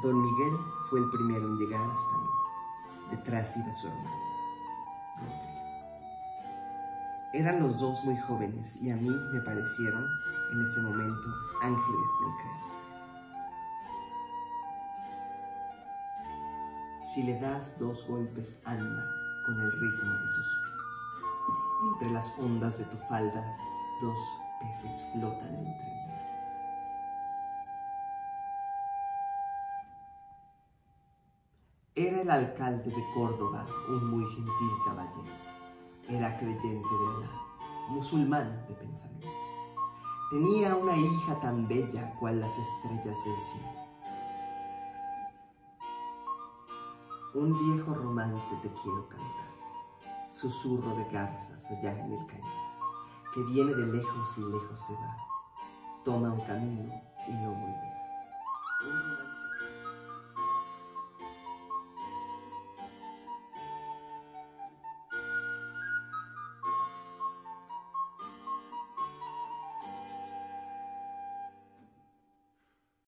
Don Miguel fue el primero en llegar hasta mí. Detrás iba su hermano, Rodrigo. Eran los dos muy jóvenes y a mí me parecieron, en ese momento, ángeles del creador. Si le das dos golpes, anda con el ritmo de tus pies. Entre las ondas de tu falda, dos peces flotan entre Era el alcalde de Córdoba, un muy gentil caballero. Era creyente de Alá, musulmán de pensamiento. Tenía una hija tan bella cual las estrellas del cielo. Un viejo romance te quiero cantar, susurro de garzas allá en el cañón, que viene de lejos y lejos se va, toma un camino y no volverá.